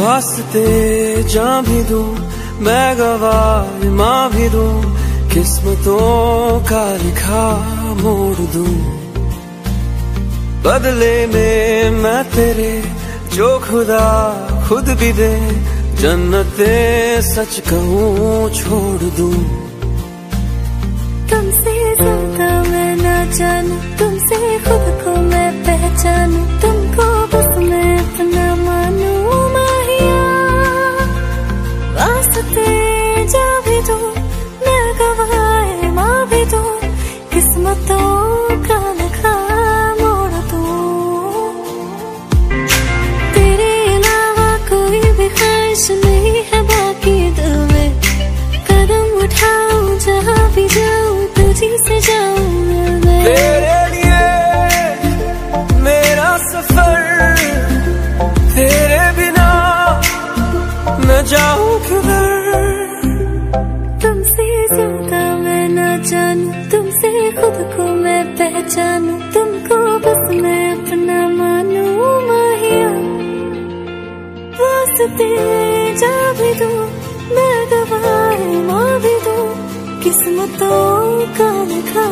वास्ते जा भी दूँ, मैं गवाह माँ भी दूँ, किस्मतों का लिखा मोड़ दूँ। बदले में मैं तेरे, जो खुदा खुद भी दे, जन्नते सच कहूँ छोड़ दूँ। तुमसे ज़्यादा मैं ना जानू वास्ते जा भी मैं गवाए माँ भी किस्मतों का लिखा मोड़ दो तेरे अलावा कोई भी ख्वाहिश नहीं है, बाकी दिल में कदम उठाऊं, जहाँ भी जाऊँ, तुझी से जाऊँ मैं। तेरे लिए मेरा सफ़र, तेरे बिना न जाऊँ जानू, तुमसे खुद को मैं पहचानू, तुमको बस मैं अपना मानू, माहिया। वास्ते जा भी दू, मैं गवाए माँ भी दो। किस्मतों का लिखा